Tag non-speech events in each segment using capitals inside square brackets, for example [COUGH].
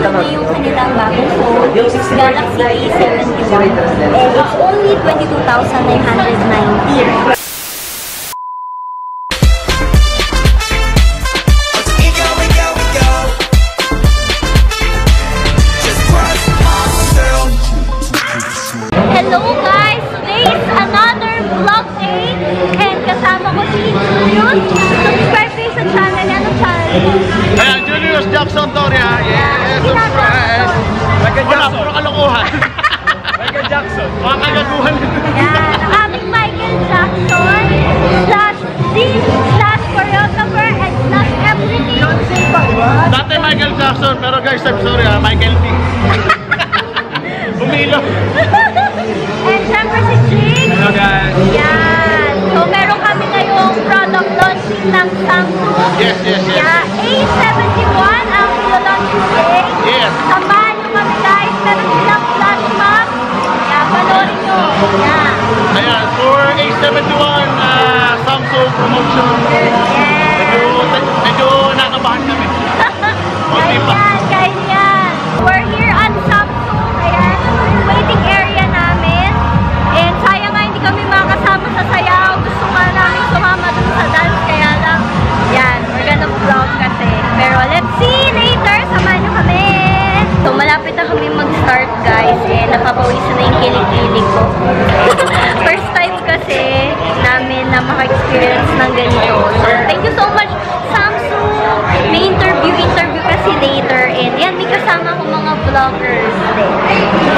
Ito yung kanilang bagong phone, Galaxy A71. And it's only 22,990. We go, we go, we go. Just cross ourselves. Hello guys! Today is another vlog day and kasama ko si Julius. Subscribe kayo sa channel. Anong channel? Ayan, Julius Jackson Toria. Yes, Kagaguhan. Yan, ang aming Michael Jackson slash sing slash choreographer and slash everything. Dati Michael Jackson, pero guys, I'm sorry ha, Michael B. [LAUGHS] Umilo. and syempre si Jake. Hello guys. Yan. So meron kami ngayong product launching ng Samsung. Yes, yes, Samsung promotion.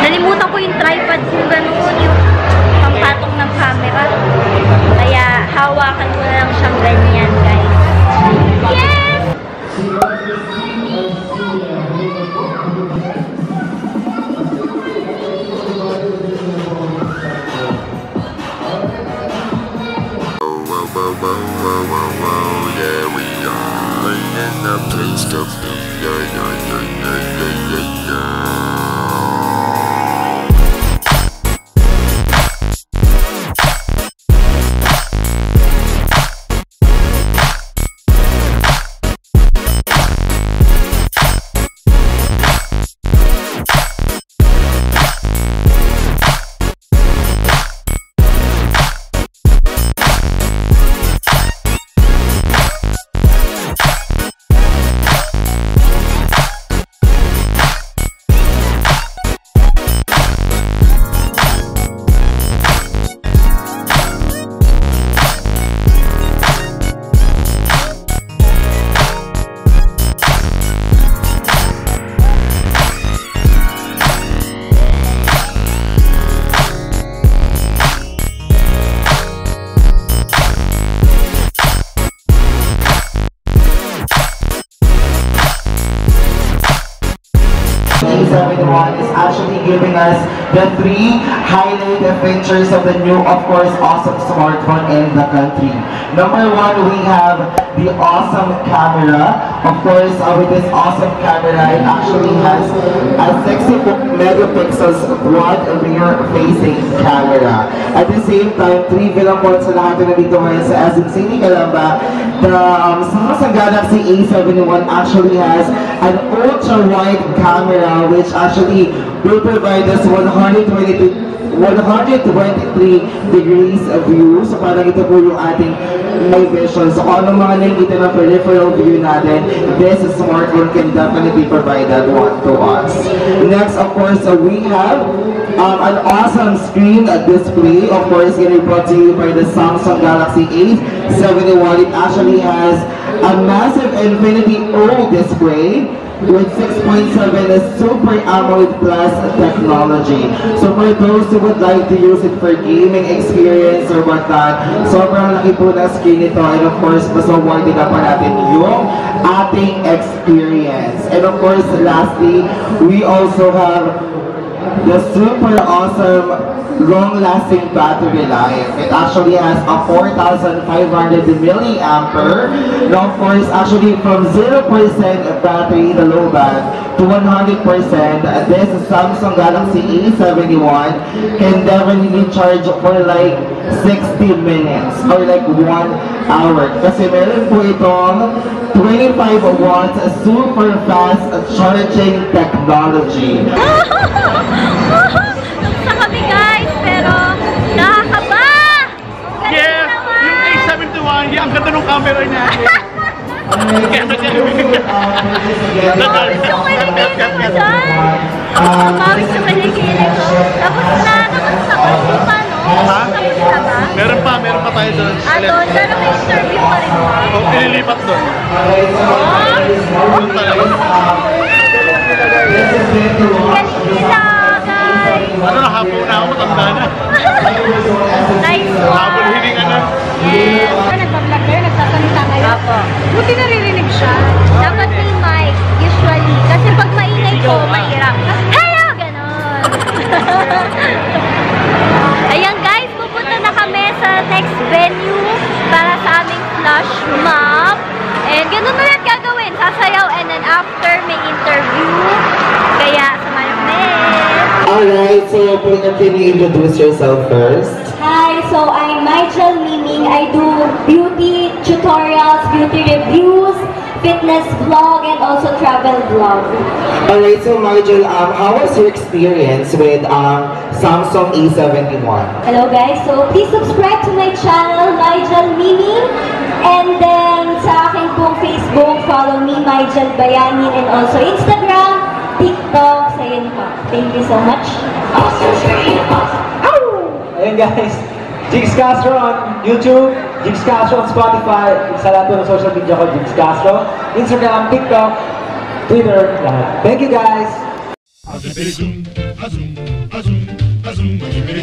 Nalimutan ko yung tripod kung gano'n yung pampatong ng camera. Kaya hawakan ko na lang siyang ganyan, guys. Yes! Whoa, whoa, whoa, whoa, yeah, we are in the place be, yeah, yeah, yeah, yeah, A71 is actually giving us the three highlight features of the new, of course, awesome smartphone in the country. Number one, we have the awesome camera. Of course, uh, with this awesome camera, it actually has a 64 megapixels quad rear-facing camera. At the same time, three viewports sa lahat na dito ngayon sa SMC Calamba. The um, Samsung Galaxy A71 actually has an ultra-wide camera which actually will provide us 122 123 degrees of view. So parang ito po yung ating live vision. So kung anong mga nakikita ng peripheral view natin, this smartphone can definitely provide that one to us. Next, of course, uh, we have um, an awesome screen display. Of course, going to be brought to you by the Samsung Galaxy A71. It actually has a massive Infinity O display with 6.7 Super AMOLED Plus technology. So for those who would like to use it for gaming experience or whatnot, sobrang laki po ng screen nito and of course, mas awarded na pa natin yung ating experience. And of course, lastly, we also have the super awesome long-lasting battery life. It actually has a 4,500 milliampere. Now, of course, actually from 0% battery, the low band, to 100%, this Samsung Galaxy A71 can definitely charge for like 60 minutes or like 1 hour. Kasi meron po itong 25 watts super fast charging technology. Sa kami guys, pero nakakaba! Yes! naman! Yung A71, yeah, ang ganda ng camera niya. Kaya nagkakabigay. Pawis yung kilikili ko dyan! Pawis yung ko. Tapos na, tapos na ba? Di pa, no? Ha? Tapos na ba? Meron pa, meron pa tayo doon. Ah, doon. Pero may interview pa rin. Ililipat doon. Doon talaga. nila, guys! Ano na, hapon na ako, matanda na. [LAUGHS] Nice Habol one! hininga na. Yes! Nagbablog kayo, nagsasalita kayo. Apo. Buti naririnig siya. Dapat may mic, usually. Kasi pag maingay ko, mahirap. Hello! Ganon. [LAUGHS] Ayan guys, pupunta na kami sa next venue para sa aming flash mob. Ganun ulit gagawin. Sasayaw and then after may interview. Kaya samahan kami. Alright, so can you introduce yourself first? Hi, so I'm Michael Miming. I do beauty tutorials, beauty reviews, fitness vlog, and also travel vlog. Alright, so Margel, um, how was your experience with um, Samsung A71? Hello guys, so please subscribe to my channel, Nigel Miming. And then sa akin pong Facebook, follow me, Nigel Bayanin, and also Instagram, TikTok, sa yun po. Thank you so much. Ayun guys, Jigs Castro on YouTube, Jigs Castro on Spotify, sa lahat ng social media ko, Jigs Castro, Instagram, TikTok, Twitter, lahat. Thank you guys! We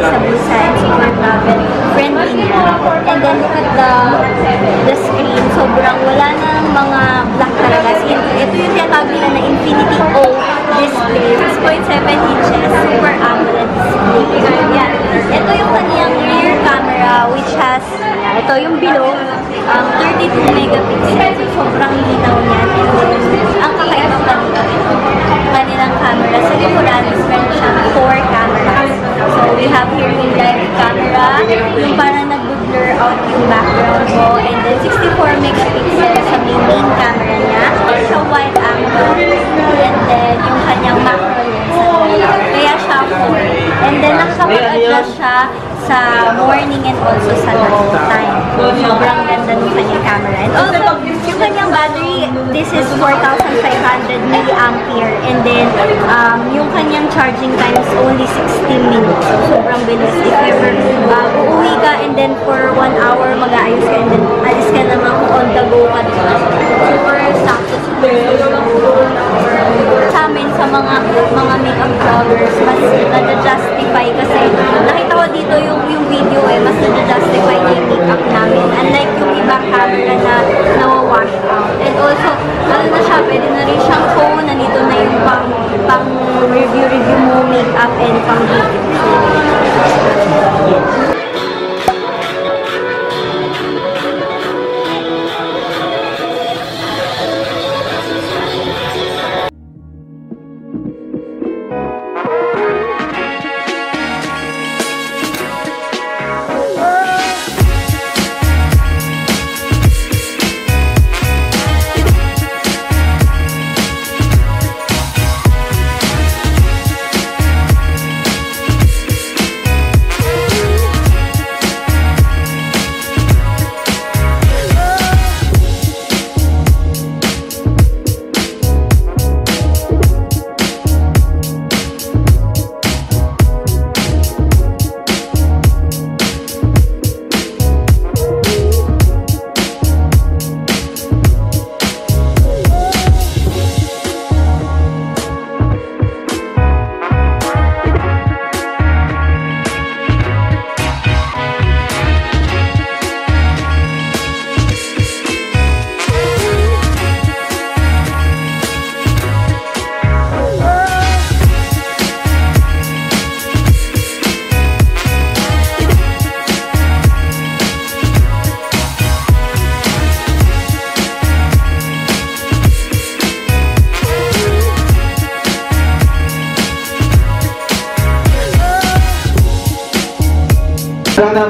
sa bulsa and super travel friendly niya. And then look at the the screen. Sobrang wala nang mga black talaga. Ito yung tinatawag nila na Infinity O display. 6.7 inches. Super AMOLED display. Yan. Ito yung kaniyang rear camera which has, ito yung below, um, 32 megapixels. Sobrang linaw niya. And then, ang kakaiba pa dito, kanilang camera. Sa likuran, is meron siyang four cameras. So, we have here yung direct camera, yung parang nag-blur out yung background mo, and then 64 megapixels sa main, main camera niya, sa wide angle, and then yung kanyang macro lens. Kaya siya full. And then, nakakapag-adjust siya sa morning and also sa night time. So, sobrang ganda ng kanyang camera. And also, yung kanyang battery, this is 4,500 milliampere. And then, um, yung kanyang charging time is only 16 minutes. So, sobrang bilis. If ever uh, uuwi ka and then for one hour mag-aayos ka and then alis ka naman kung on the go ka. diba? Super sakto. Super sa amin, sa mga mga makeup vloggers, mas nada-justify kasi nakita ko dito yung yung video eh, mas nada-justify niya yung makeup namin. Unlike yung ibang camera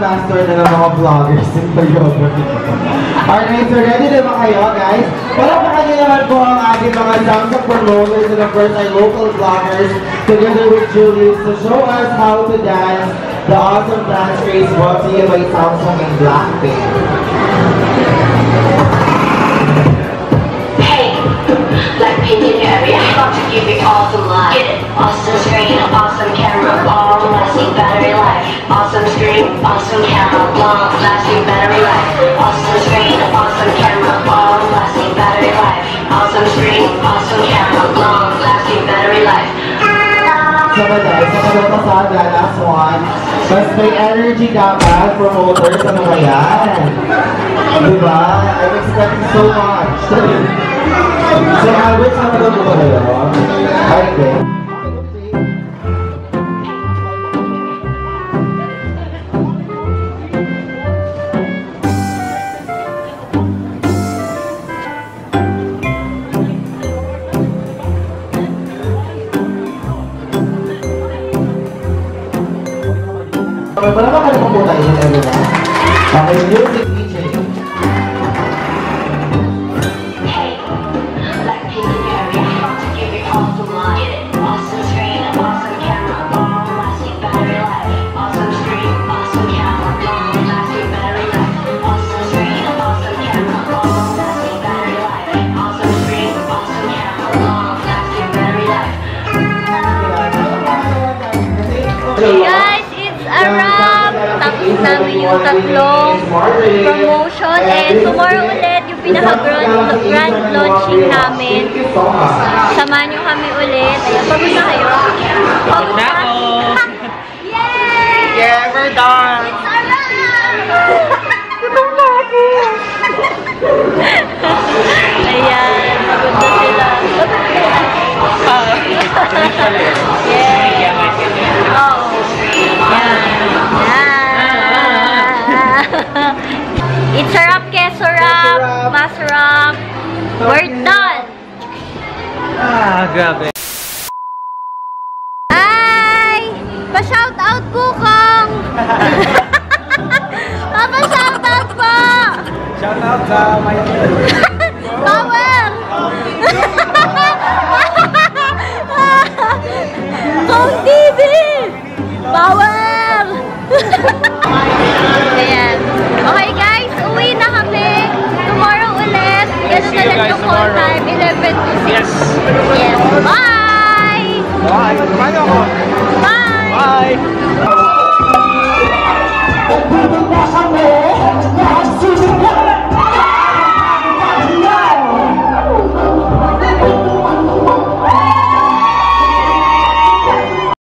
master na ng mga vloggers in videography. Alright, so ready na ba kayo, guys? Palapakahan niyo naman po ang ating mga Samsung promoters and of course our local vloggers together with Julius to show us how to dance the awesome dance craze brought to you by Samsung and Blackpink. Hey, Blackpink in your area, about to give it awesome life. Awesome screen, awesome camera, lasting battery life. Awesome screen, awesome camera, long lasting battery life. Awesome screen, awesome camera, long lasting battery life. Awesome screen, awesome camera, long lasting battery life. Sa baday, sa kalapasada, last one. Mas may energy dapat, promoters, ano ba yan? Diba? I'm expecting so much. [LAUGHS] so, Albert, sama daw po ba kayo? Ay, hindi. А мы идем? Tatlong promotion and tomorrow ulit yung pinaka-grand grand launching namin. Samahan nyo kami ulit. Ayan, pagod na kayo. Pagod na ako! [LAUGHS] Yay! Yeah, we're done! It's a wrap! Gutom na ako! Ayan, pagod na sila. Pagod na Yeah! It's a wrap, keso wrap, mas wrap. We're done. Ah, grabe. Hi! Pa-shout out po kong! [LAUGHS] Pa-shout out po! Shout out sa my [LAUGHS] Power! [LAUGHS] Kong TV! Power!